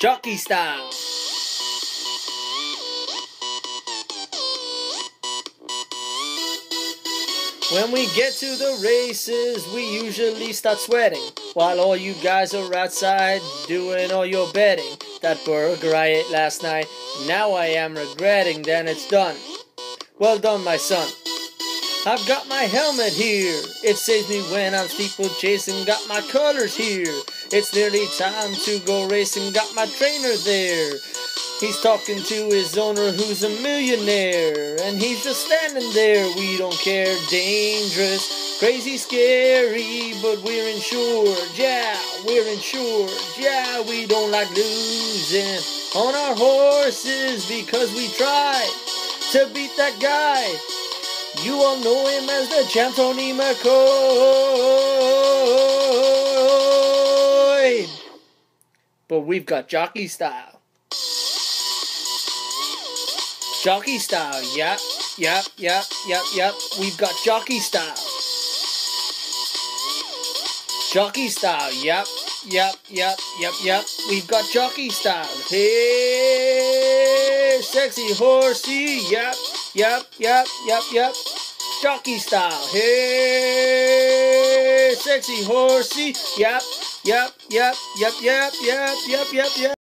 Jockey style. When we get to the races, we usually start sweating. While all you guys are outside doing all your betting. That burger I ate last night, now I am regretting, then it's done. Well done, my son. I've got my helmet here. It saves me when I'm steeplechasing. Got my colors here. It's nearly time to go racing. Got my trainer there. He's talking to his owner who's a millionaire. And he's just standing there. We don't care. Dangerous, crazy, scary. But we're insured. Yeah, we're insured. Yeah, we don't like losing on our horses because we try to beat that guy. You all know him as the champ Tony McCoy. But we've got jockey style. Jockey style, yep, yep, yep, yep, yep. We've got jockey style. Jockey style, yep, yep, yep, yep, yep. We've got jockey style. Hey, sexy horsey, yep, yep, yep, yep, yep. Jockey style. Hey, sexy horsey, yep, yep, yep, yep, yep, yep, yep, yep, yep.